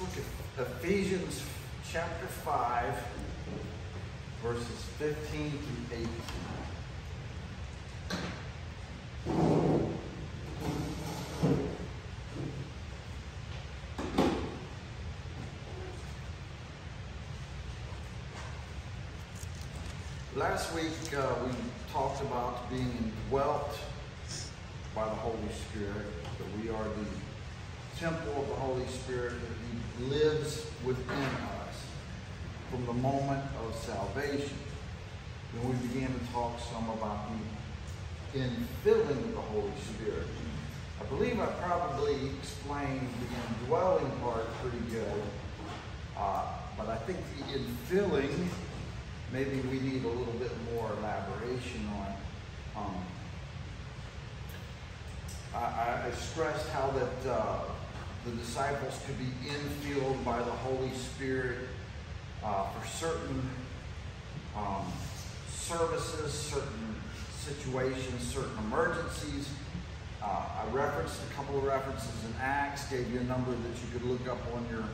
Look at Ephesians chapter 5, verses 15 through 18. Last week uh, we talked about being indwelt by the Holy Spirit, that we are the temple of the Holy Spirit, that He lives within us from the moment of salvation. Then we began to talk some about the infilling of the Holy Spirit. I believe I probably explained the indwelling part pretty good, uh, but I think the infilling maybe we need a little bit more elaboration on. Um, I, I, stressed how that uh, the disciples could be infilled by the Holy Spirit uh, for certain um, services, certain situations, certain emergencies. Uh, I referenced a couple of references in Acts, gave you a number that you could look up on your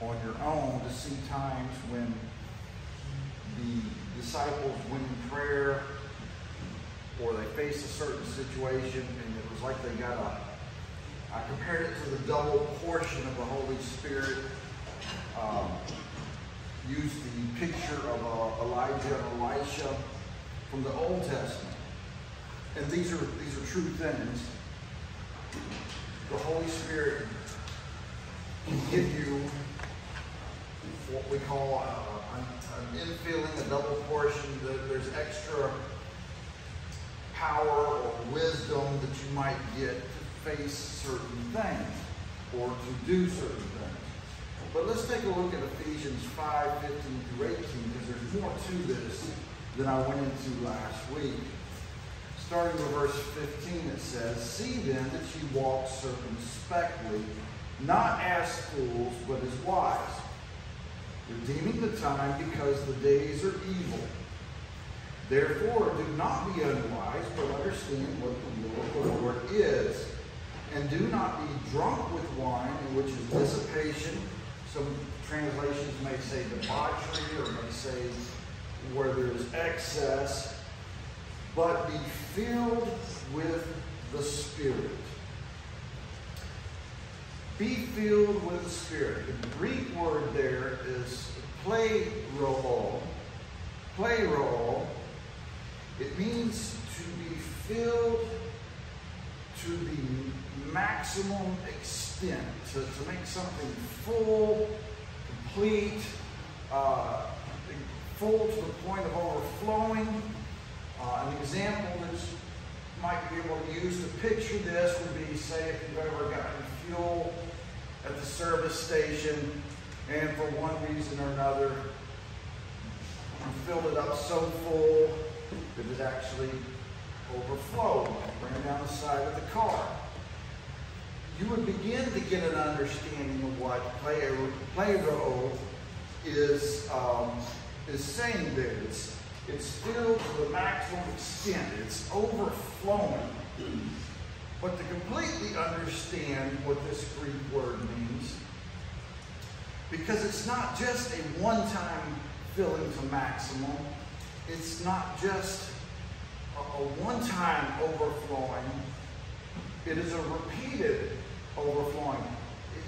on your own to see times when the disciples went in prayer or they faced a certain situation and it was like they got a, I compared it to the double portion of the Holy Spirit. Um, used the picture of uh, Elijah and Elisha from the Old Testament. And these are, these are true things. The Holy Spirit can give you what we call a, an infilling, a double portion. That there's extra power or wisdom that you might get face certain things or to do certain things. But let's take a look at Ephesians 5, 15 through 18, because there's more to this than I went into last week. Starting with verse 15, it says, See then that you walk circumspectly, not as fools, but as wise redeeming the time because the days are evil. Therefore, do not be unwise, but understand what the will of the Lord is. And do not be drunk with wine, in which is dissipation. Some translations may say debauchery, or may say where there is excess. But be filled with the Spirit be filled with the Spirit. The Greek word there is pleroo. Pleroo. It means to be filled to the maximum extent, to, to make something full, complete, uh, full to the point of overflowing. Uh, an example that might be able to use to picture this would be, say, if you've ever gotten fuel at the service station, and for one reason or another, you filled it up so full that it actually overflowed, ran down the side of the car. You would begin to get an understanding of what pleroo is um, is saying there. It's it's filled to the maximum extent. It's overflowing. But to completely understand what this Greek word means, because it's not just a one-time filling to maximum, it's not just a, a one-time overflowing, it is a repeated overflowing.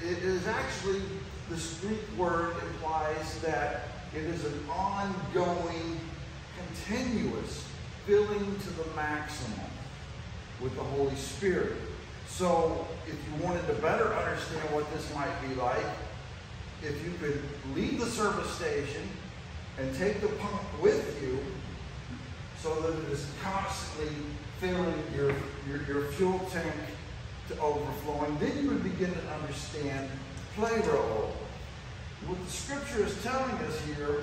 It, is actually, this Greek word implies that it is an ongoing, continuous filling to the maximum with the Holy Spirit. So if you wanted to better understand what this might be like, if you could leave the service station and take the pump with you so that it is constantly filling your, your, your fuel tank to overflowing, then you would begin to understand pleroo. What the scripture is telling us here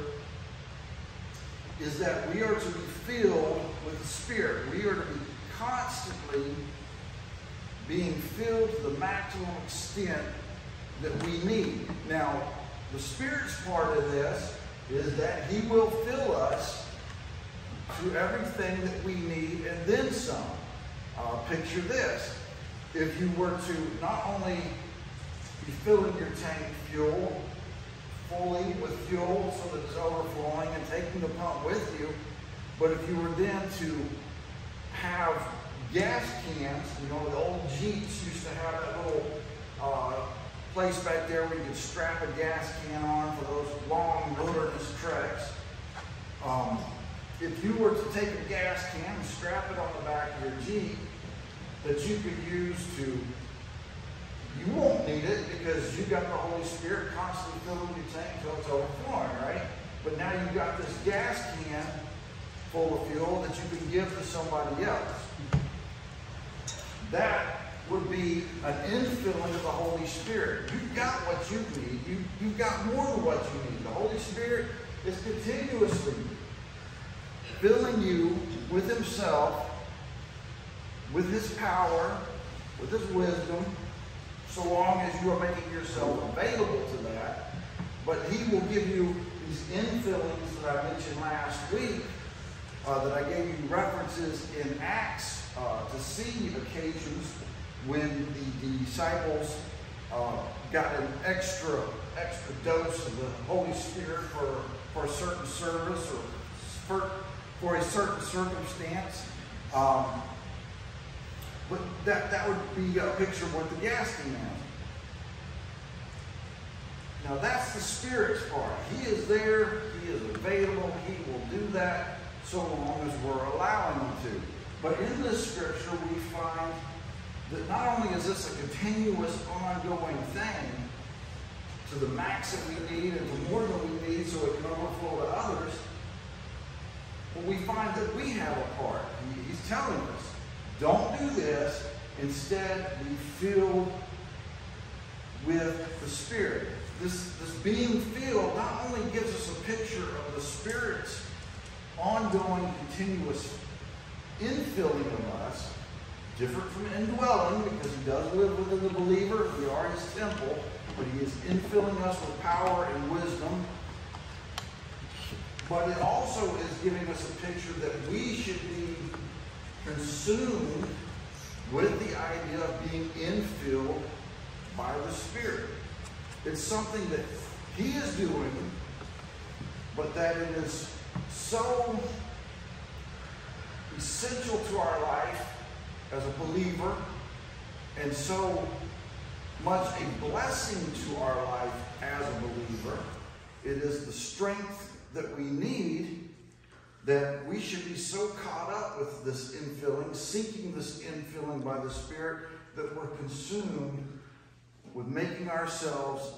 is that we are to be filled with the Spirit. We are to be constantly being filled to the maximum extent that we need. Now, the Spirit's part of this is that He will fill us to everything that we need and then some. Uh, picture this. If you were to not only be filling your tank fuel fully with fuel so that it's overflowing and taking the pump with you. But if you were then to have gas cans, you know, the old Jeeps used to have that little uh, place back there where you could strap a gas can on for those long wilderness treks. Um, if you were to take a gas can and strap it on the back of your Jeep, that you could use to you won't need it because you've got the Holy Spirit constantly filling your tank until it's overflowing, right? But now you've got this gas can full of fuel that you can give to somebody else. That would be an infilling of the Holy Spirit. You've got what you need. You, you've got more than what you need. The Holy Spirit is continuously filling you with Himself, with His power, with His wisdom, so long as you are making yourself available to that. But He will give you these infillings that I mentioned last week, uh, that I gave you references in Acts uh, to see occasions when the, the disciples uh, got an extra extra dose of the Holy Spirit for, for a certain service or for, for a certain circumstance. Um, but that, that would be a picture of what the gas can is. Now that's the Spirit's part. He is there, He is available, He will do that so long as we're allowing Him to. But in this scripture we find that not only is this a continuous, ongoing thing to the max that we need and to more than we need so it can overflow to others, but we find that we have a part. He's telling us don't do this. Instead, be filled with the Spirit. This, this being filled not only gives us a picture of the Spirit's ongoing, continuous infilling of us, different from indwelling because he does live within the believer. We are his temple, but he is infilling us with power and wisdom. But it also is giving us a picture that we should be consumed with the idea of being infilled by the Spirit. It's something that He is doing, but that it is so essential to our life as a believer and so much a blessing to our life as a believer. It is the strength that we need that we should be so caught up with this infilling, seeking this infilling by the Spirit, that we're consumed with making ourselves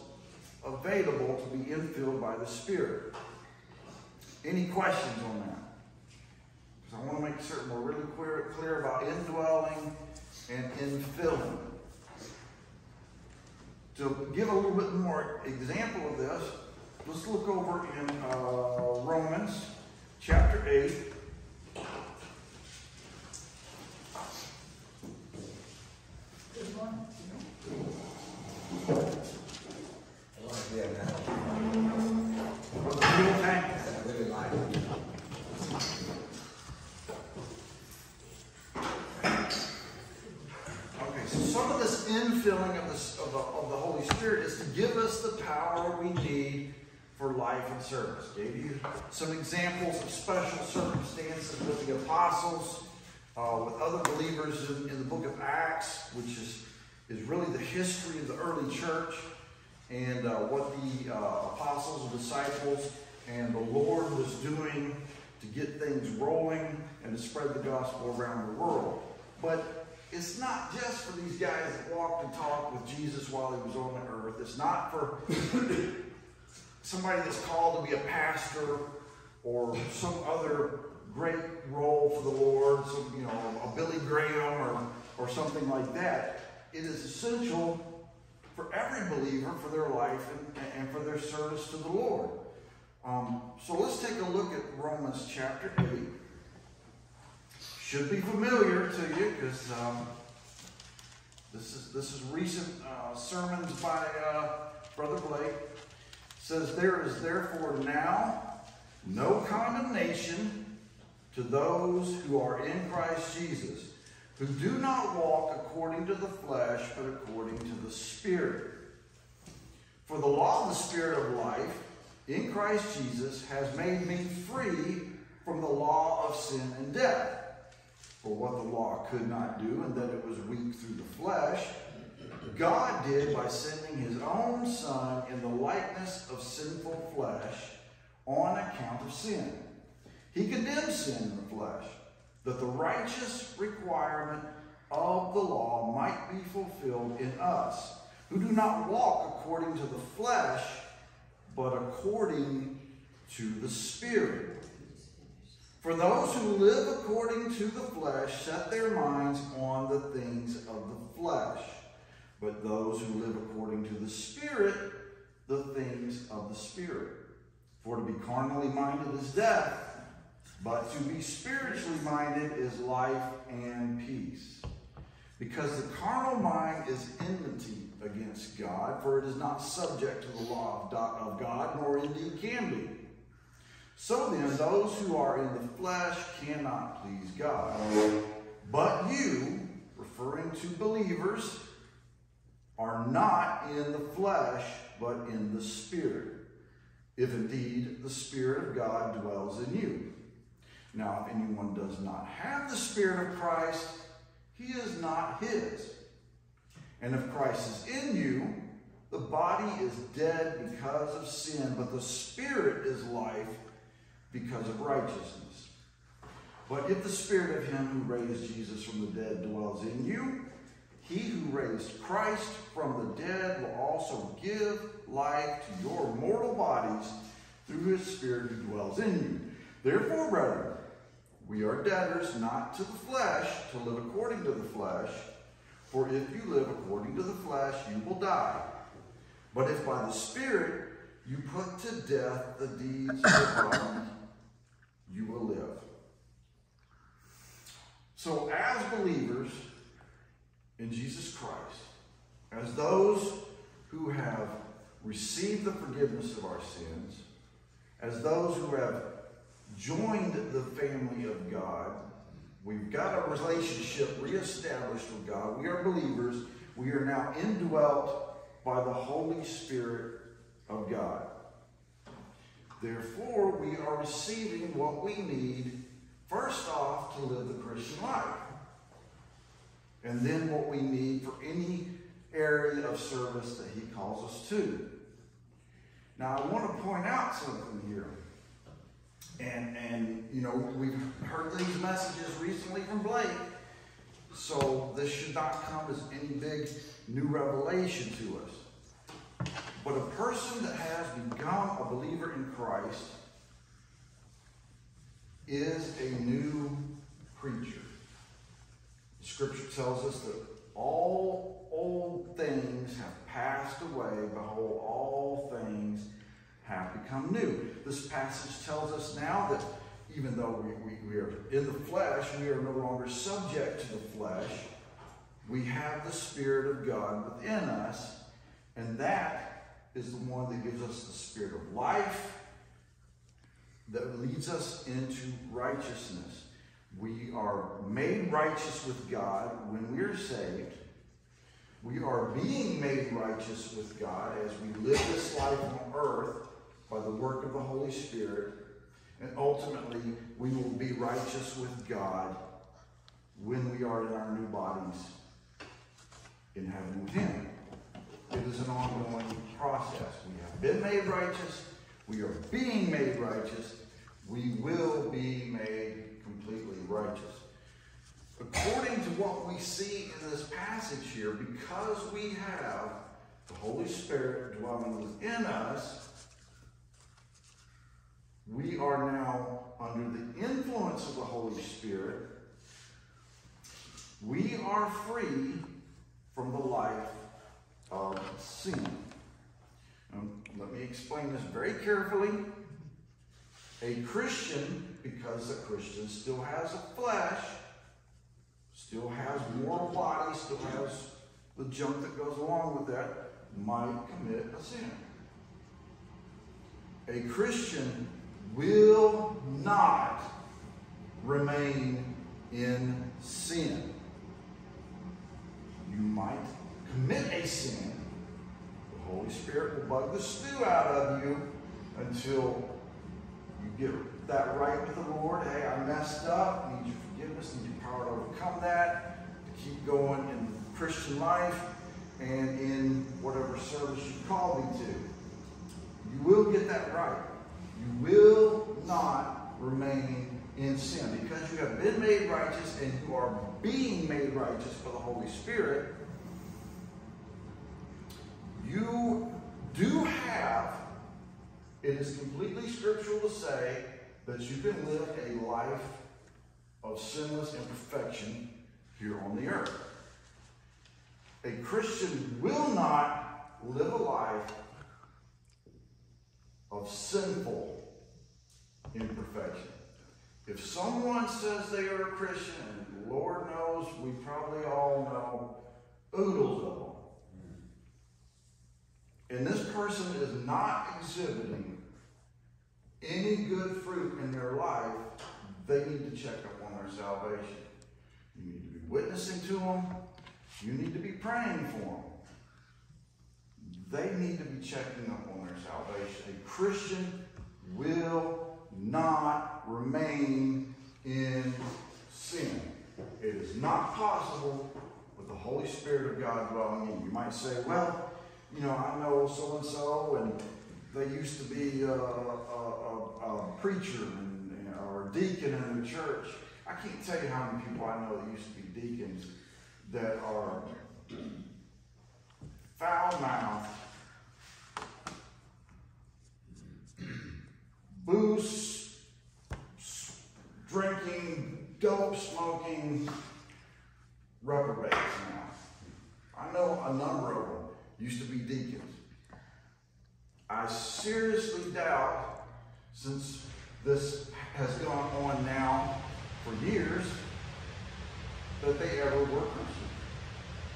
available to be infilled by the Spirit. Any questions on that? Because I want to make certain we're really clear, clear about indwelling and infilling. To give a little bit more example of this, let's look over in uh, Romans chapter 8. Okay, so some of this infilling of, this, of, the, of the Holy Spirit is to give us the power we need for life and service. Gave you some examples of special circumstances with the apostles, uh, with other believers in, in, the book of Acts, which is, is really the history of the early church and uh, what the uh, apostles and disciples and the Lord was doing to get things rolling and to spread the gospel around the world. But it's not just for these guys that walked and talked with Jesus while he was on the earth. It's not for somebody that's called to be a pastor or some other great role for the Lord, some, you know, a Billy Graham or, or something like that. It is essential for every believer for their life and, and for their service to the Lord. Um, so let's take a look at Romans chapter 8. Should be familiar to you because um, this is this is recent uh, sermons by uh, Brother Blake says, There is therefore now no condemnation to those who are in Christ Jesus, who do not walk according to the flesh, but according to the Spirit. For the law of the Spirit of life in Christ Jesus has made me free from the law of sin and death. For what the law could not do, and that it was weak through the flesh, God did by sending his own Son in the likeness of sinful flesh on account of sin. He condemned sin in the flesh, that the righteous requirement of the law might be fulfilled in us who do not walk according to the flesh, but according to the Spirit. For those who live according to the flesh set their minds on the things of the flesh, but those who live according to the Spirit, the things of the Spirit. For to be carnally minded is death, but to be spiritually minded is life and peace. Because the carnal mind is enmity against God, for it is not subject to the law of God, nor indeed can be. So then, those who are in the flesh cannot please God. But you, referring to believers, are not in the flesh, but in the Spirit, if indeed the Spirit of God dwells in you. Now, if anyone does not have the Spirit of Christ, he is not his. And if Christ is in you, the body is dead because of sin, but the spirit is life because of righteousness. But if the spirit of him who raised Jesus from the dead dwells in you, he who raised Christ from the dead will also give life to your mortal bodies through his spirit who dwells in you. Therefore, brethren, we are debtors not to the flesh to live according to the flesh. For if you live according to the flesh, you will die. But if by the Spirit you put to death the deeds of the body, you will live. So, as believers in Jesus Christ, as those who have received the forgiveness of our sins, as those who have joined the family of God, We've got a relationship reestablished with God. We are believers. We are now indwelt by the Holy Spirit of God. Therefore, we are receiving what we need, first off, to live the Christian life. And then what we need for any area of service that he calls us to. Now, I want to point out something here. And, and you know, we've heard these messages recently from Blake, so this should not come as any big new revelation to us. But a person that has become a believer in Christ is a new creature. Scripture tells us that all old things have passed away. Behold, all things have become new. This passage tells us now that even though we, we, we are in the flesh, we are no longer subject to the flesh. We have the Spirit of God within us, and that is the one that gives us the Spirit of life that leads us into righteousness. We are made righteous with God when we are saved. We are being made righteous with God as we live this life on earth by the work of the Holy Spirit. And ultimately, we will be righteous with God when we are in our new bodies in heaven with Him. It is an ongoing process. We have been made righteous. We are being made righteous. We will be made righteous. According to what we see in this passage here, because we have the Holy Spirit dwelling within us, we are now under the influence of the Holy Spirit. We are free from the life of sin. Um, let me explain this very carefully. A Christian, because a Christian still has a flesh, still has moral body, still has the junk that goes along with that, might commit a sin. A Christian will not remain in sin. You might commit a sin. The Holy Holy Spirit will bug the stew out of you until you get that right with the Lord. Hey, I messed up. Need your forgiveness. Need your power to overcome that. To keep going in Christian life and in whatever service you call me to. You will get that right. You will not remain in sin because you have been made righteous and you are being made righteous by the Holy Spirit. You do have, it is completely scriptural to say that you can live a life of sinless imperfection here on the earth. A Christian will not live a life of sinful imperfection. If someone says they are a Christian, and Lord knows we probably all know oodles of them, and this person is not exhibiting any good fruit in their life, they need to check up on their salvation. You need to be witnessing to them. You need to be praying for them. They need to be checking up on their salvation. A Christian will not remain in sin. It is not possible with the Holy Spirit of God dwelling in you. You might say, well, you know, I know so and so, and they used to be a, a, a, a preacher and, or a deacon in the church. I can't tell you how many people I know that used to be deacons that are foul mouthed, booze drinking, dope smoking reprobates now. I know a number of them used to be deacons. I seriously doubt, since this has gone on now for years, that they ever were.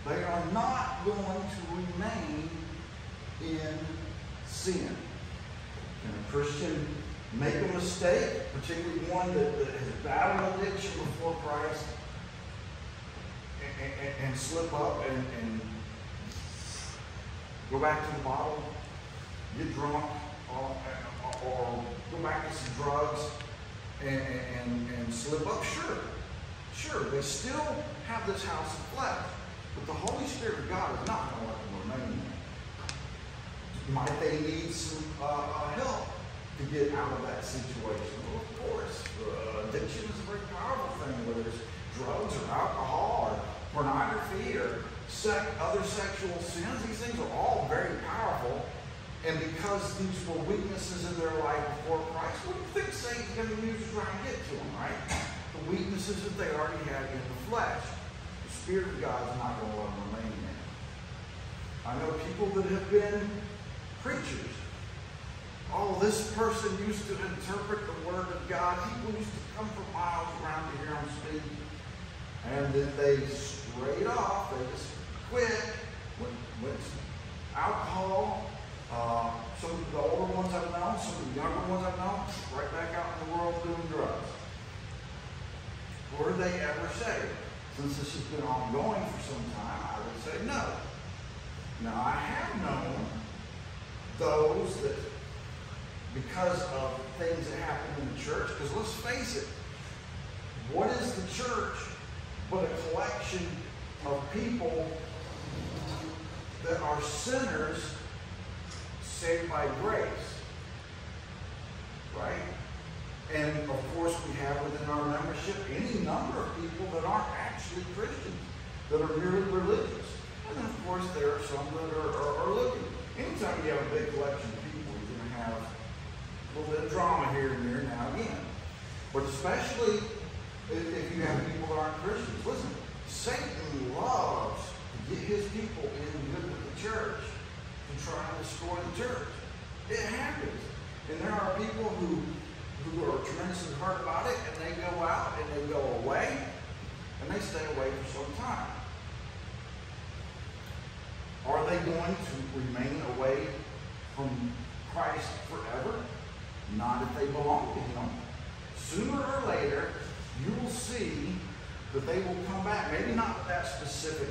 They are not going to remain in sin. Can a Christian make a mistake, particularly one that, that has battled addiction before Christ, and, and, and slip up and, and go back to the bottle, get drunk, or, or go back to some drugs and, and, and slip up? Sure. Sure, they still have this house of flesh. But the Holy Spirit of God is not going to let them remain there. Might they need some uh, uh, help to get out of that situation? Well, of course. Uh, addiction is a very powerful thing, whether it's drugs or alcohol or pornography or sec- other sexual sins. These things are all very powerful. And because these were weaknesses in their life before Christ, what do you think Satan's going to use to try and get to them, right? The weaknesses that they already had in the flesh. The Spirit of God is not going to let them remain there. I know people that have been preachers. Oh, this person used to interpret the Word of God. People used to come from miles around to hear him speak. And then they straight off, they just quit, went, went alcohol. Uh, some of the older ones I've known, some of the younger ones I've known, right back out in the world doing drugs. Were they ever saved? Since this has been ongoing for some time, I would say no. Now, I have known those that, because of things that happen in the church, because let's face it, what is the church but a collection of people that are sinners saved by grace. Right? And of course, we have within our membership any number of people that aren't actually Christians, that are merely religious. And of course, there are some that are, are, are looking. Anytime you have a big collection of people, you're going to have a little bit of drama here and there now again. But especially if you have people that aren't Christians. Listen, Satan loves to get his people in with the church to try and destroy the church. It happens. And there are people who, who are tremendously hurt about it, and they go out and they go away, and they stay away for some time. Are they going to remain away from Christ forever? Not if they belong to Him. Sooner or later, you will see that they will come back. Maybe not that specific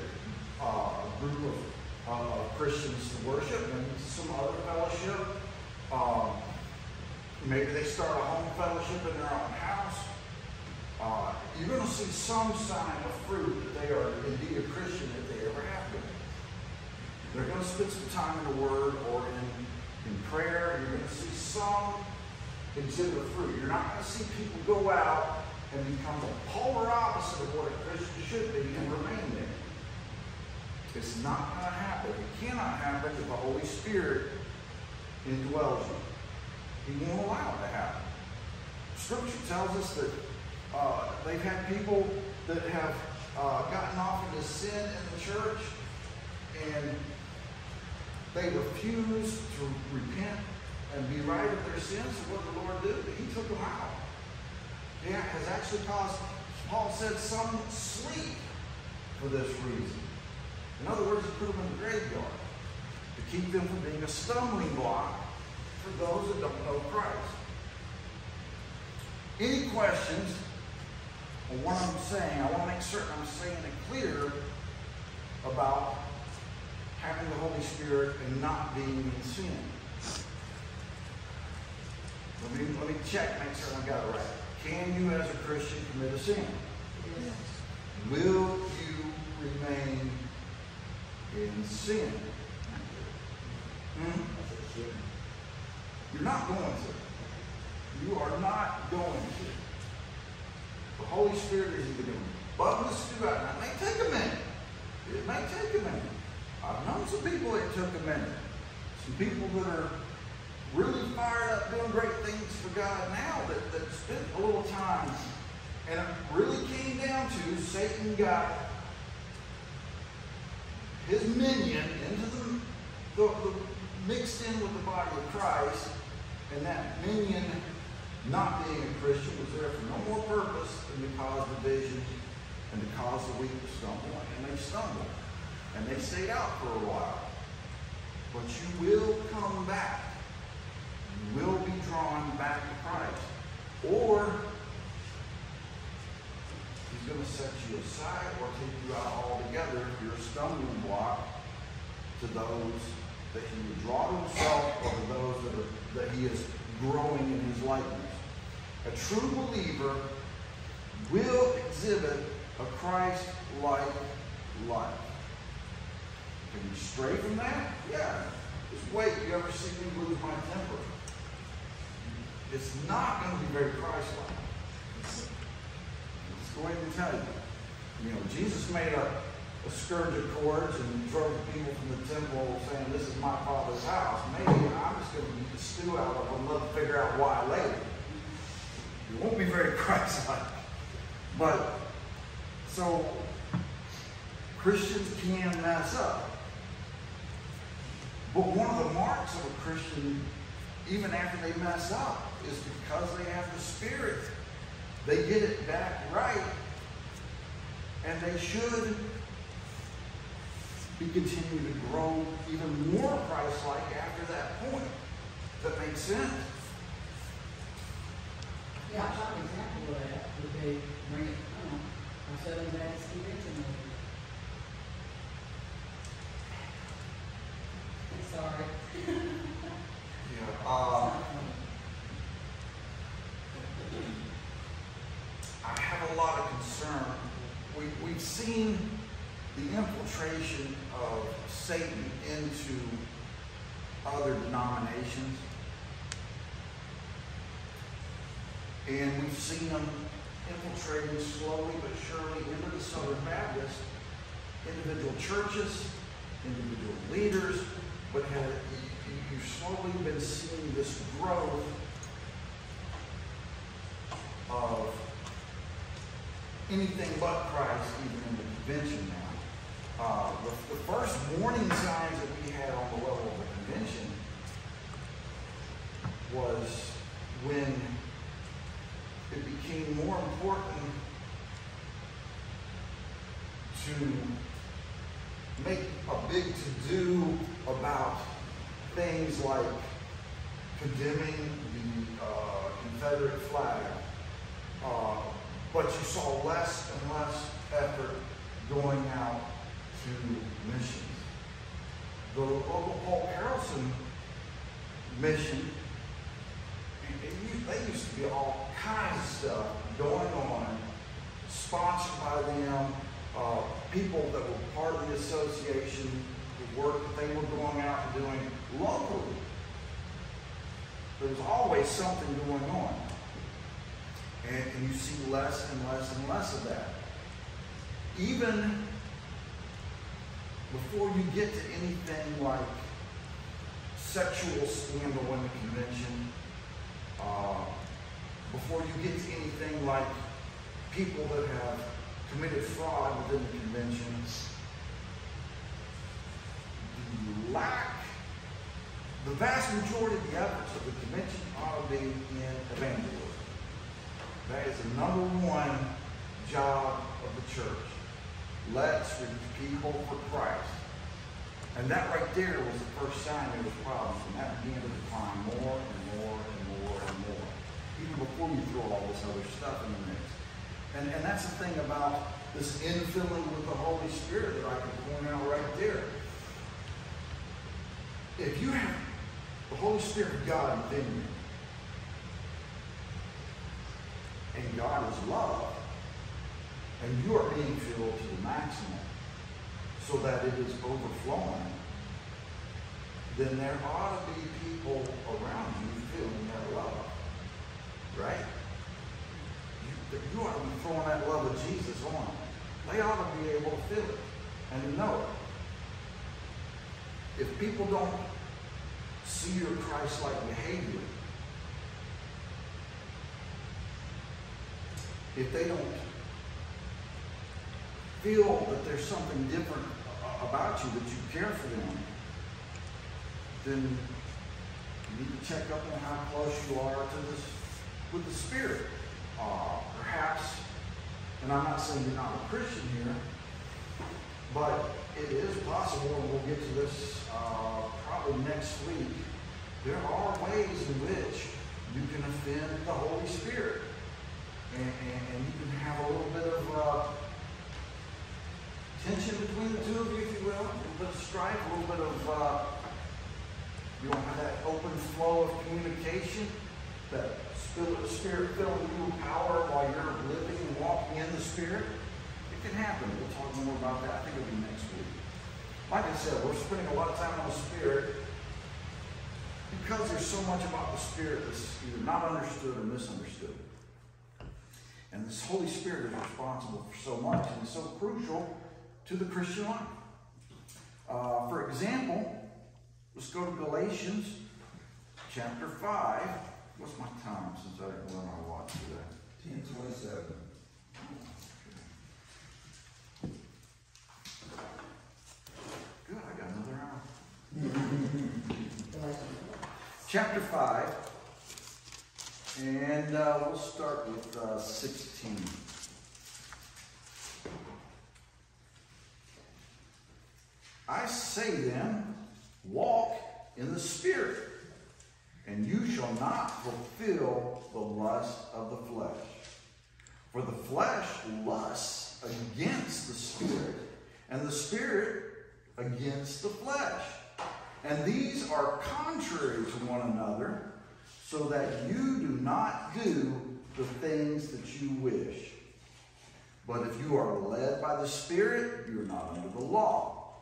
uh, group of uh, Christians to worship and some other fellowship. Um, maybe they start a home fellowship in their own house. Uh, you're going to see some sign of fruit that they are indeed a Christian if they ever have been. They're going to spend some time in the Word or in, in prayer. You're going to see some exhibit of fruit. You're not going to see people go out and become the polar opposite of what a Christian should be. It's not going to happen. It cannot happen if the Holy Spirit indwells you. He won't allow it to happen. Scripture tells us that uh, they've had people that have uh, gotten off into sin in the church and they refuse to repent and be right of their sins. So what did the Lord do? He took them out. Yeah, has actually caused, Paul said, some sleep for this reason. In other words, put them in the graveyard to keep them from being a stumbling block for those that don't know Christ. Any questions on what I'm saying? I want to make certain I'm saying it clear about having the Holy Spirit and not being in sin. Let me, let me check, make sure I got it right. Can you, as a Christian, commit a sin? Yes. Will you remain in sin? Hmm? You're not going to. You are not going to. The Holy Spirit is either going to bug the stew out. Now, it may take a minute. It may take a minute. I've known some people it took a minute. Some people that are really fired up doing great things for God now that, that spent a little time. And it really came down to Satan got his minion into the, the, the mixed in with the body of Christ, and that minion, not being a Christian, was there for no more purpose than to cause division and to cause the weak to stumble. And they stumbled. And they stayed out for a while. But you will come back You will be drawn back to Christ. Or he's going to set you aside or take you out altogether if you're a stumbling block to those that he would draw to himself or to those that, are, that he is growing in his likeness. A true believer will exhibit a Christ-like life. Can you stray from that? Yeah. Just wait. You ever see me lose my temper? It's not going to be very Christ-like. It's going to tell you. You know, Jesus made a, a scourge of cords and drove people from the temple saying, this is my father's house. Maybe I'm just going to eat the stew out of them and figure out why later. It won't be very Christ-like. But, so, Christians can mess up. But one of the marks of a Christian, even after they mess up, is because they have the Spirit. They get it back right. And they should be continuing to grow even more Christ-like after that point. That make sense? Yeah, I an example of that. Would they bring it, know, I said in Baptist convention Sorry. yeah. Uh, I have a lot of concern. We, we've seen the infiltration of Satan into other denominations. And we've seen them infiltrating slowly but surely into the Southern Baptist, individual churches, individual leaders, but have, you've slowly been seeing this growth anything but Christ, even in the convention now. Uh, the, the first warning signs that we had on the level of the convention was when it became more important to make a big to-do about things like condemning the uh, Confederate flag, but you saw less and less effort going out to missions. the local Paul Harrelson mission, they used to be all kinds of stuff going on, sponsored by them, uh, people that were part of the association, the work that they were going out and doing locally. There was always something going on. And, and you see less and less and less of that. Even before you get to anything like sexual scandal in the convention, uh, before you get to anything like people that have committed fraud within the conventions, the lack, the vast majority of the efforts of the convention ought to be in evangelism. That is the number one job of the church. Let's reach people for Christ. And that right there was the first sign there was problems, and that began to decline more and more and more and more. Even before you throw all this other stuff in the mix. And, and that's the thing about this infilling with the Holy Spirit that I can point out right there. If you have the Holy Spirit of God within you, and God is love, and you are being filled to the maximum so that it is overflowing, then there ought to be people around you feeling that love. Right? You, you ought to be throwing that love of Jesus on. They ought to be able to feel it and know it. If people don't see your Christ-like behavior, if they don't feel that there's something different about you, that you care for them, then you need to check up on how close you are to this with the Spirit. Uh, perhaps, and I'm not saying you're not a Christian here, but it is possible, and we'll get to this uh, probably next week. There are ways in which you can offend the Holy Spirit, and, and, and you can have a little bit of uh, tension between the two of you, if you will, a little bit of strife, a little bit of uh, you don't have that open flow of communication, that spirit filling you power while you're living and walking in the Spirit. It can happen. We'll talk more about that. I think it'll be next week. Like I said, we're spending a lot of time on the Spirit because there's so much about the Spirit that's either not understood or misunderstood. And this Holy Spirit is responsible for so much and it's so crucial to the Christian life. Uh, for example, let's go to Galatians chapter 5. What's my time since I didn't run my watch today? 1027. Good, I got another hour. chapter 5, and uh, we'll start with uh, 16. I say then, walk in the Spirit, and you shall not fulfill the lust of the flesh. For the flesh lusts against the Spirit, and the Spirit against the flesh. And these are contrary to one another, so that you do not do the things that you wish. But if you are led by the Spirit, you are not under the law.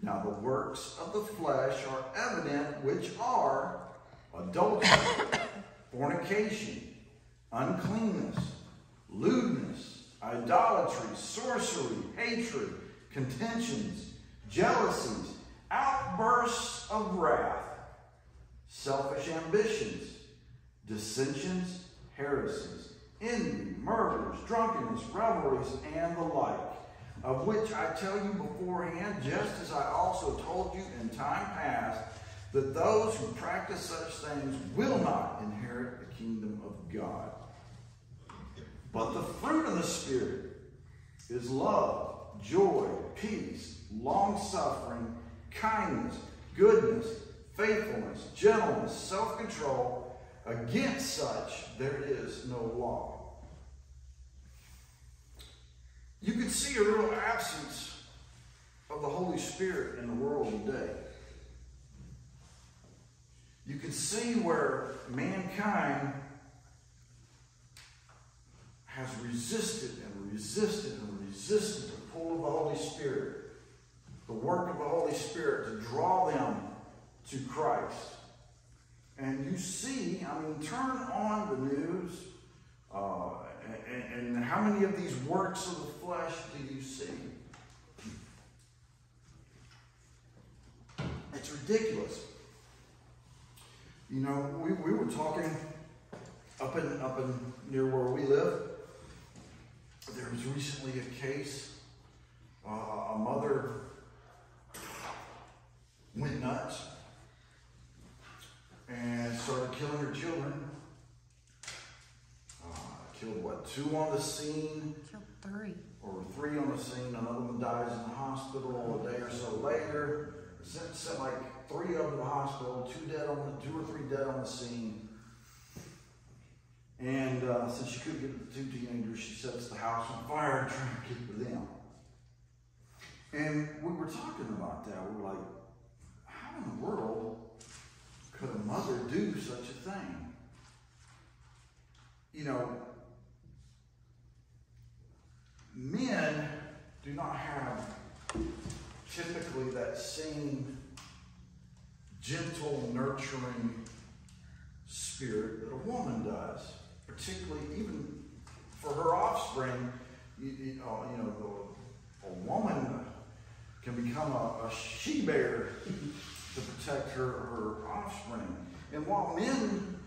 Now the works of the flesh are evident, which are adultery, fornication, uncleanness, lewdness, idolatry, sorcery, hatred, contentions, jealousies, outbursts of wrath, selfish ambitions, dissensions, heresies, envy, murders, drunkenness, revelries, and the like of which I tell you beforehand, just as I also told you in time past, that those who practice such things will not inherit the kingdom of God. But the fruit of the Spirit is love, joy, peace, long suffering, kindness, goodness, faithfulness, gentleness, self control. Against such there is no law. You can see a real absence of the Holy Spirit in the world today. you can see where mankind has resisted and resisted and resisted the pull of the Holy Spirit, the work of the Holy Spirit to draw them to Christ. And you see, I mean, turn on the news, uh, and, and how many of these works of the flesh do you see? It's ridiculous. You know, we, we were talking up in up in near where we live. There was recently a case. Uh, a mother went nuts and started killing her children. Uh, killed what? Two on the scene. Killed three. Or three on the scene. Another one dies in the hospital a day or so later. Sent, sent like three of them to the hospital, two dead on the two or three dead on the scene. And uh, since she couldn't get the two teenagers, she sets the house on fire and trying to keep them. And we were talking about that. We were like, how in the world could a mother do such a thing? You know, men do not have typically that same gentle, nurturing spirit that a woman does, particularly even for her offspring. You, you know, you know the, a woman can become a, a she bear to protect her, her offspring. And while men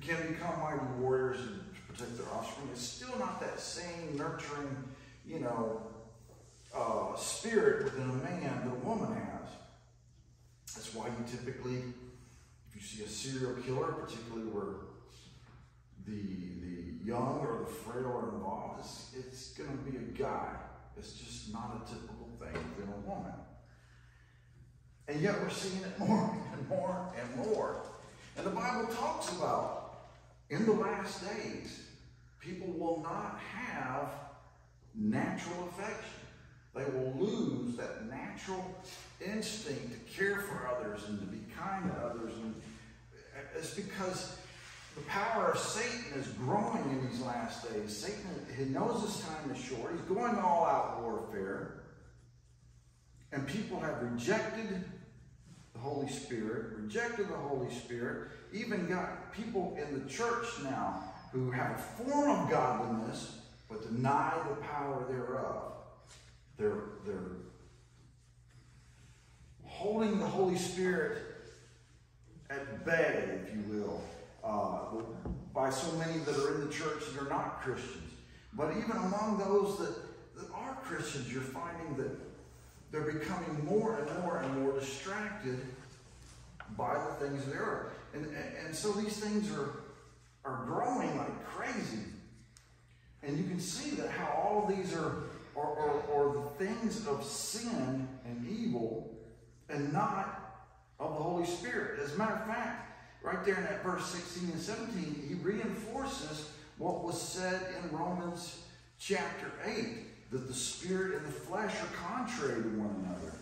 can become mighty warriors to protect their offspring, it's still not that same nurturing, you know, uh, spirit within a man that a woman has. That's why you typically, if you see a serial killer, particularly where the the young or the frail are involved, it's, it's going to be a guy. It's just not a typical thing within a woman. And yet we're seeing it more and more and more. And the Bible talks about in the last days, people will not have natural affection. They will lose that natural instinct to care for others and to be kind to others. And it's because the power of Satan is growing in these last days. Satan he knows his time is short. He's going all out warfare. And people have rejected the Holy Spirit, rejected the Holy Spirit, even got people in the church now who have a form of godliness but deny the power thereof. They're, they're holding the Holy Spirit at bay, if you will, uh, by so many that are in the church that are not Christians. But even among those that, that are Christians, you're finding that they're becoming more and more and more distracted by the things there are. And, and, and so these things are, are growing like crazy. And you can see that how all of these are are, are, or the things of sin and evil and not of the Holy Spirit. As a matter of fact, right there in that verse 16 and 17, he reinforces what was said in Romans chapter 8 that the spirit and the flesh are contrary to one another.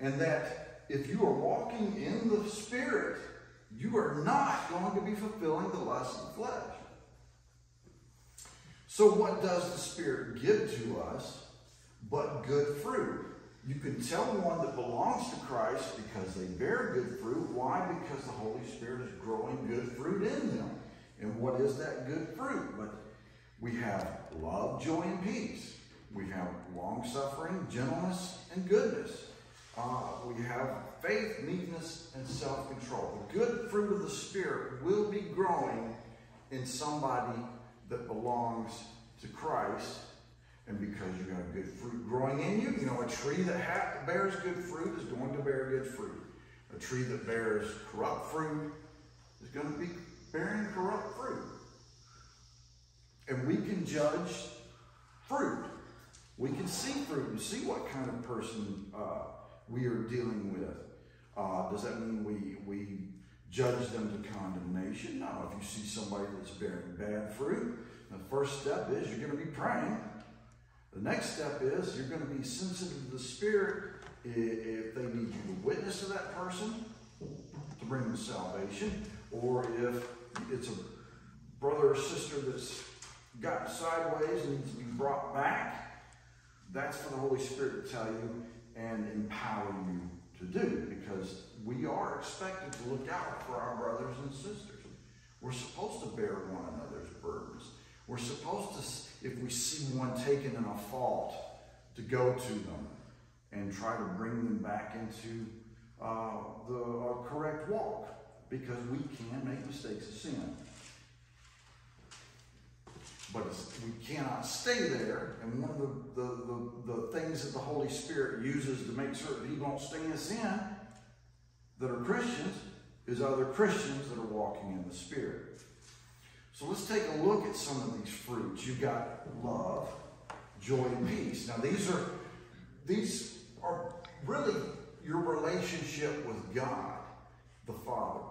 And that if you are walking in the spirit, you are not going to be fulfilling the lust of the flesh. So, what does the Spirit give to us but good fruit? You can tell one that belongs to Christ because they bear good fruit. Why? Because the Holy Spirit is growing good fruit in them. And what is that good fruit? But we have love, joy, and peace. We have long suffering, gentleness, and goodness. Uh, we have faith, meekness, and self control. The good fruit of the Spirit will be growing in somebody that belongs to Christ, and because you have good fruit growing in you, you know, a tree that bears good fruit is going to bear good fruit. A tree that bears corrupt fruit is going to be bearing corrupt fruit. And we can judge fruit. We can see fruit and see what kind of person uh, we are dealing with. Uh, does that mean we, we judge them to condemnation. No, if you see somebody that's bearing bad fruit, the first step is you're going to be praying. The next step is you're going to be sensitive to the Spirit if they need you to witness to that person, to bring them salvation, or if it's a brother or sister that's gotten sideways and needs to be brought back, that's for the Holy Spirit to tell you and empower you to do because we are expected to look out for our brothers and sisters. We're supposed to bear one another's burdens. We're supposed to, if we see one taken in a fault, to go to them and try to bring them back into uh, the uh, correct walk because we can make mistakes of sin. But we cannot stay there. And one of the, the, the, the, things that the Holy Spirit uses to make certain He won't stay in sin that are Christians is other Christians that are walking in the Spirit. So let's take a look at some of these fruits. You've got love, joy, and peace. Now these are these are really your relationship with God, the Father.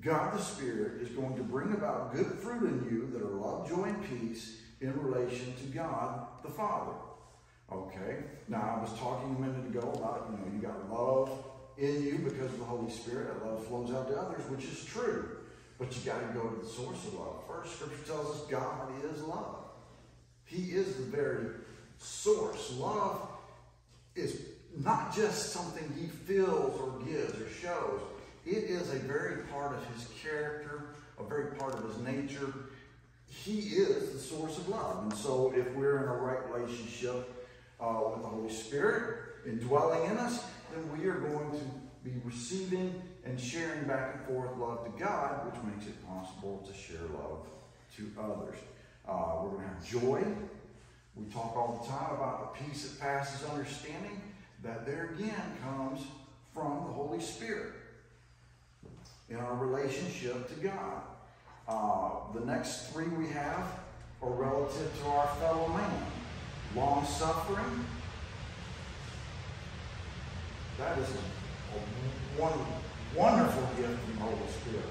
God the Spirit is going to bring about good fruit in you that are love, joy, and peace in relation to God the Father. Okay? Now, I was talking a minute ago about, you know, you got love in you because of the Holy Spirit. That love flows out to others, which is true. But you got to go to the source of love. First, Scripture tells us God is love. He is the very source. Love is not just something he feels or gives or shows. It is a very part of his character, a very part of his nature. He is the source of love. And so if we're in a right relationship uh, with the Holy Spirit indwelling in us, then we are going to be receiving and sharing back and forth love to God, which makes it possible to share love to others. Uh, we're going to have joy. We talk all the time about the peace that passes understanding. That there again comes from the Holy Spirit in our relationship to God. Uh, the next three we have are relative to our fellow man. Long suffering. That is a, one wonderful gift from the Holy Spirit.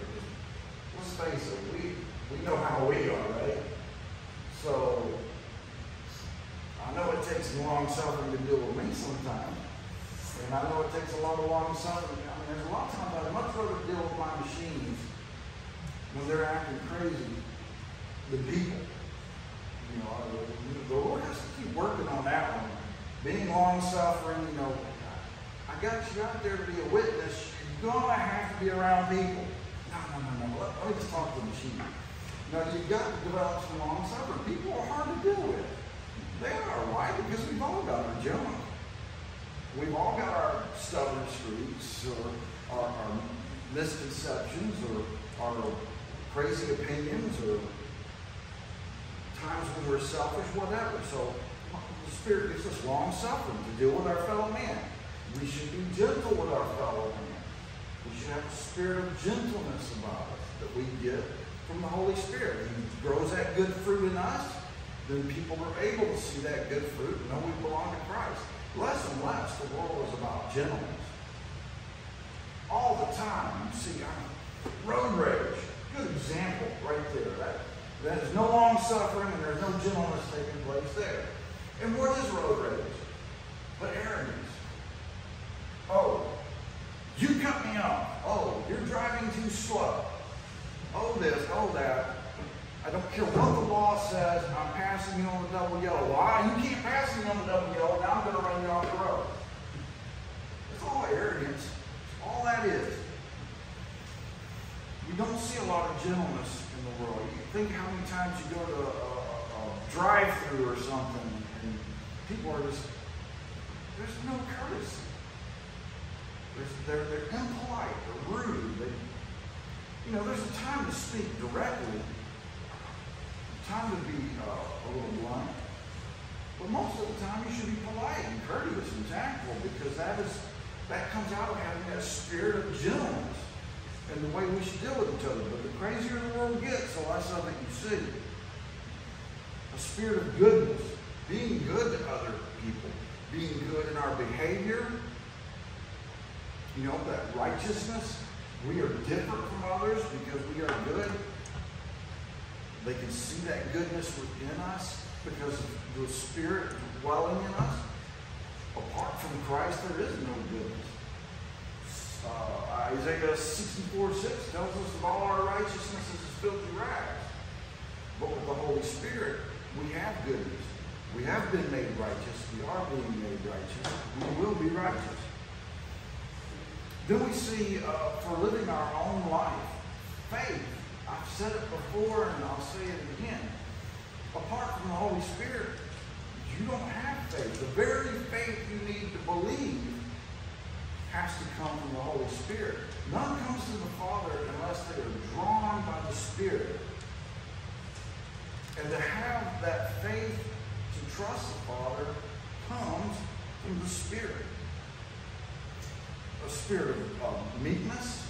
Let's face it, we, we know how we are, right? So I know it takes long suffering to deal with me sometimes. And I know it takes a lot of long suffering there's a lot of times I'd much rather deal with my machines when they're acting crazy than people. You know, the Lord has to keep working on that one. Being long suffering, you know, I got you out there to be a witness. You're gonna have to be around people. No, no, no, no. Let, let me just talk to the machine. No, you've got to develop some long suffering. People are hard to deal with. They are. Why? Because we've all got our junk. We've all got our stubborn streaks or our, our misconceptions or our crazy opinions or times when we're selfish, whatever. So the Spirit gives us long suffering to deal with our fellow man. We should be gentle with our fellow man. We should have a spirit of gentleness about us that we get from the Holy Spirit. He grows that good fruit in us, then people are able to see that good fruit and know we belong to Christ. Less and less, the world is about gentleness. All the time, you see uh, road rage. Good example right there. That, that is no long suffering and there's no gentleness taking place there. And what is road rage? But arrogance. Oh, you cut me off. Oh, you're driving too slow. Oh, this, oh, that. I don't care what the law says, I'm passing you on the double yellow. Why? You can't pass me on the double yellow, now I'm going to run you off the road. It's all arrogance. All that is. We don't see a lot of gentleness in the world. You think how many times you go to a, a, a drive-through or something, and people are just, there's no courtesy. There's, they're, they're impolite, they're rude. They, you know, there's a time to speak directly time to be uh, a little blunt. But most of the time you should be polite and courteous and tactful because that is that comes out of having that spirit of gentleness and the way we should deal with each other. But the crazier the world gets, the less of it you see. A spirit of goodness, being good to other people, being good in our behavior. You know, that righteousness. We are different from others because we are good. They can see that goodness within us because of the Spirit dwelling in us. Apart from Christ, there is no goodness. Uh, Isaiah 64 6 tells us that all our righteousness is filthy rags. But with the Holy Spirit, we have goodness. We have been made righteous. We are being made righteous. We will be righteous. Then we see uh, for living our own life, faith. I've said it before and I'll say it again. Apart from the Holy Spirit, you don't have faith. The very faith you need to believe has to come from the Holy Spirit. None comes to the Father unless they are drawn by the Spirit. And to have that faith to trust the Father comes from the Spirit. A spirit of meekness,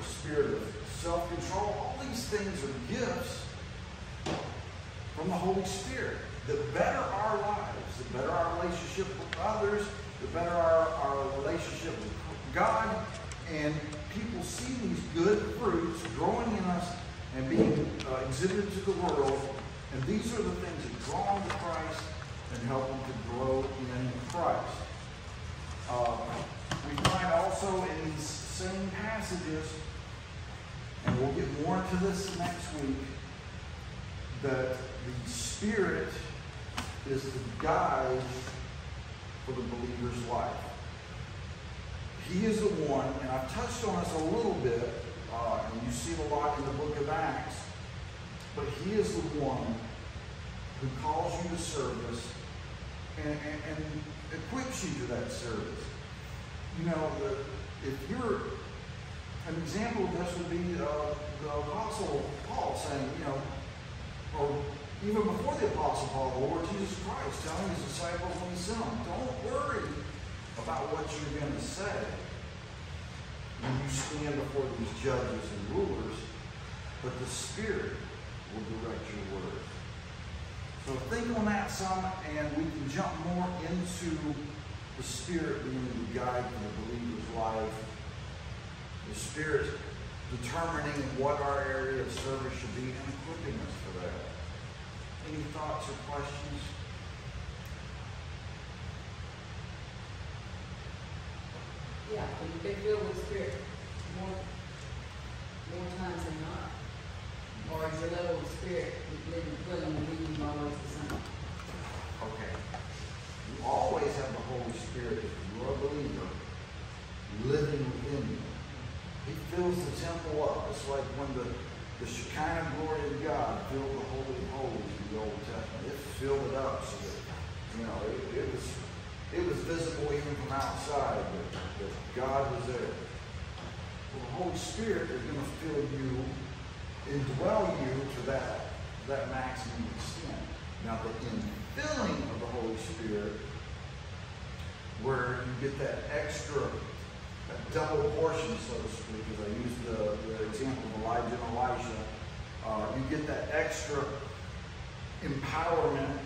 a spirit of self-control. All these things are gifts from the Holy Spirit. The better our lives, the better our relationship with others, the better our, our relationship with God, and people see these good fruits growing in us and being uh, exhibited to the world. And these are the things that draw them to Christ and help them to grow in Christ. Uh, we find also in these same passages, and we'll get more into this next week, that the Spirit is the guide for the believer's life. He is the one, and I've touched on this a little bit, uh, and you see it a lot in the book of Acts, but he is the one who calls you to service and, and, and equips you to that service. You know, the, if you're, an example of this would be uh, the Apostle Paul saying, you know, or even before the Apostle Paul, the Lord Jesus Christ telling his disciples when he sent them, don't worry about what you're going to say when you stand before these judges and rulers, but the Spirit will direct your words. So think on that some, and we can jump more into the Spirit being the guide for the believer's life. The Spirit determining what our area of service should be and equipping us for that. Any thoughts or questions? Yeah, when you get filled with spirit more, more times than not. Or is your level of spirit living, within you always the same? Okay. You always have the Holy Spirit, if you're a believer, living within you. He fills the temple up. It's like when the, the Shekinah glory of God filled the Holy of Holies in the Old Testament. It filled it up so that, you know, it, it was it was visible even from outside that, that God was there. Well, the Holy Spirit is going to fill you, indwell you to that, that maximum extent. Now, the infilling of the Holy Spirit, where you get that extra, double portion, so to speak, as I use the, the example of Elijah and Elisha, uh, you get that extra empowerment,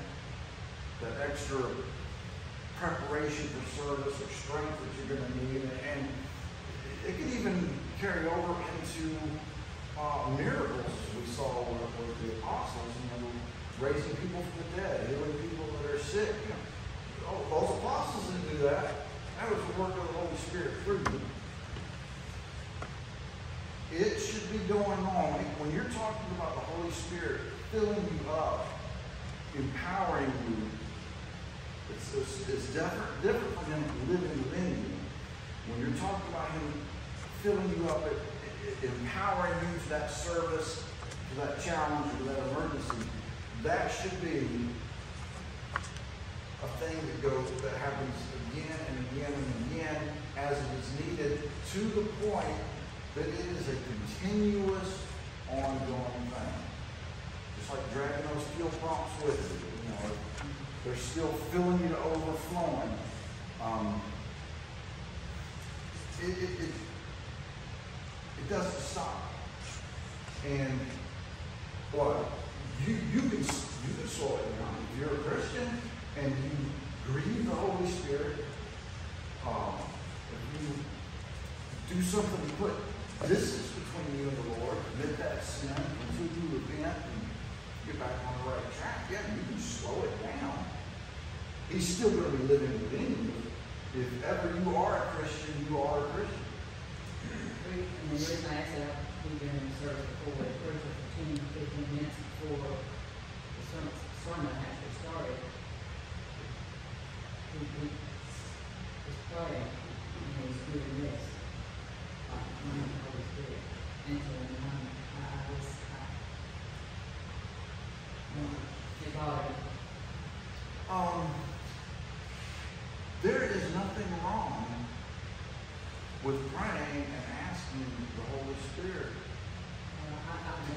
that extra preparation for service or strength that you're going to need. And it can even carry over into uh, miracles we saw with, with, the apostles, you know, raising people from the dead, healing people that are sick. You know, oh, those apostles didn't do that. That was the work of the Holy Spirit through them. It should be going on. When you're talking about the Holy Spirit filling you up, empowering you, it's, it's, it's different, different from him living within you. When you're talking about him filling you up, it, it, empowering you to that service, to that challenge, to that emergency, that should be thing that goes that happens again and again and again as it is needed to the point that it is a continuous, ongoing thing. Just like dragging those fuel pumps with you, you know, they're still filling you to overflowing. Um, it, it, it, it doesn't stop. And what you you can you can slow it down if you're a Christian and you grieve the Holy Spirit. Um, if you do something to put distance between you and the Lord, admit that sin until you repent and get back on the right track, yeah, you can slow it down. He's still going to be living within you. If ever you are a Christian, you are a Christian. and the reason I asked that, we've been in service for ten, fifteen minutes before the sermon, sermon actually started. Um, there is nothing wrong with praying and asking the Holy Spirit,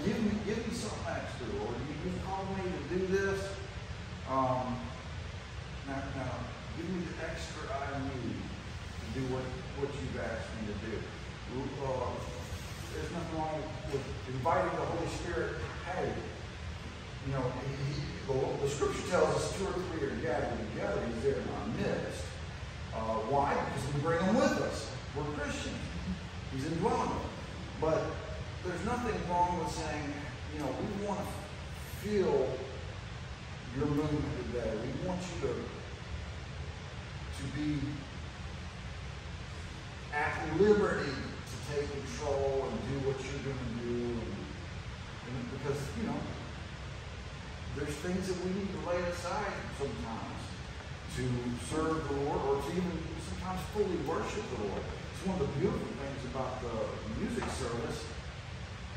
give me, give me something extra, or you, you called me to do this. Um, now, now, give me the extra I need to do what, what you've asked me to do. Uh, there's nothing wrong with inviting the Holy Spirit, hey, you know, he, he, the, the scripture tells us two or three are gathered together, he's there in our midst. Uh, why? Because we bring him with us. We're Christians. He's indwelling. But there's nothing wrong with saying, you know, we want to feel your movement today. We want you to, to be at liberty to take control and do what you're going to do. And, and because, you know, there's things that we need to lay aside sometimes to serve the Lord or to even sometimes fully worship the Lord. It's one of the beautiful things about the music service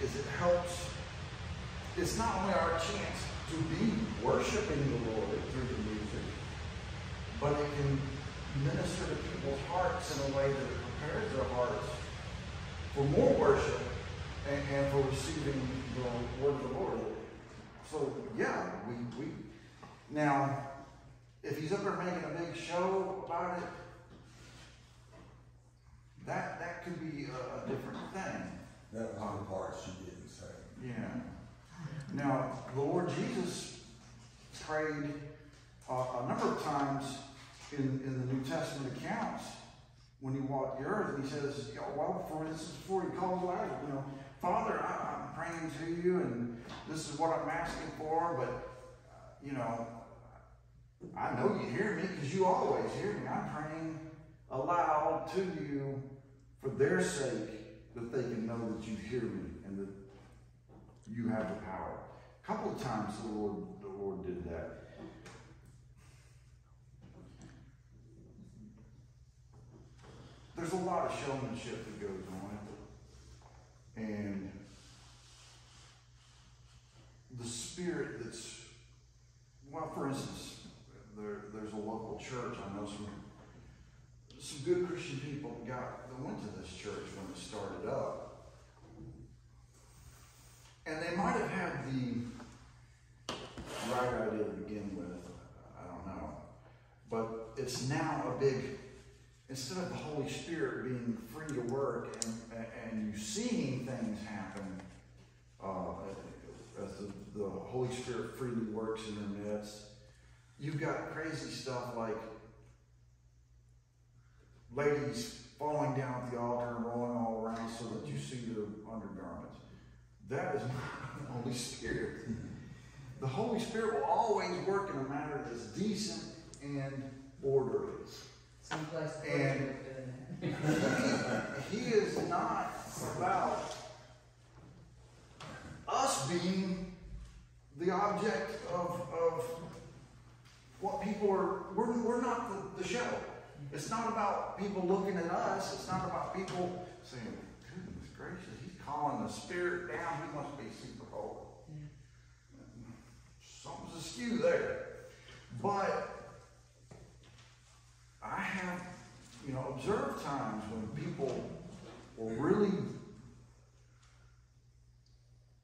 is it helps, it's not only our chance to be worshiping the Lord through the music, but it can minister to people's hearts in a way that it prepares their hearts for more worship and, and for receiving the word of the Lord. So yeah, we, we now if he's up there making a big show about it, that that could be a, a different thing. That was the part she didn't say. Yeah. Now the Lord Jesus prayed uh, a number of times in, in the New Testament accounts when he walked the earth, and he says, well, for instance, before he called Elijah, you know, Father, I, I'm praying to you, and this is what I'm asking for, but uh, you know, I know you hear me because you always hear me. I'm praying aloud to you for their sake that they can know that you hear me and that you have the power. A couple of times the Lord, the Lord did that. There's a lot of showmanship that goes on. And the spirit that's, well, for instance, there, there's a local church. I know some some good Christian people got that went to this church when it started up, and they might have had the right idea to begin with. I don't know, but it's now a big. Instead of the Holy Spirit being free to work and and you seeing things happen, uh, as the, the Holy Spirit freely works in their midst you've got crazy stuff like ladies falling down at the altar and rolling all around so that you see their undergarments. That is not the Holy Spirit. The Holy Spirit will always work in a manner that's decent and orderly. Someplace. And- He is not about us being the object of, of what people are, we're, we're not the, the show. It's not about people looking at us. It's not about people saying, goodness gracious, he's calling the spirit down. He must be super holy. Something's askew there. But I have, you know, observed times when people were really,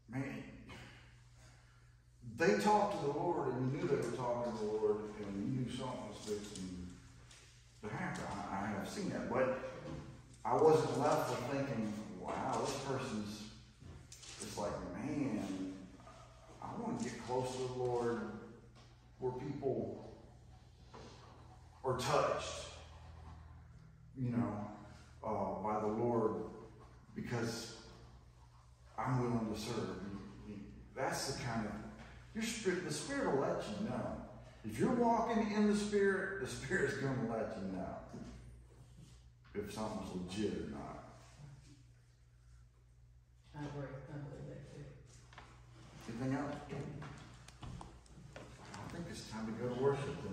man, they talked to the Lord and you knew they were talking to the Lord and you knew something was fixing to happen. I, have seen that. But I wasn't left with thinking, wow, this person's it's like, man, I want to get close to the Lord where people or touched, you know, uh, by the Lord because I'm willing to serve. That's the kind of your spirit. The Spirit will let you know if you're walking in the Spirit. The spirit is going to let you know if something's legit or not. I agree. I believe. Anything else? I think it's time to go to worship.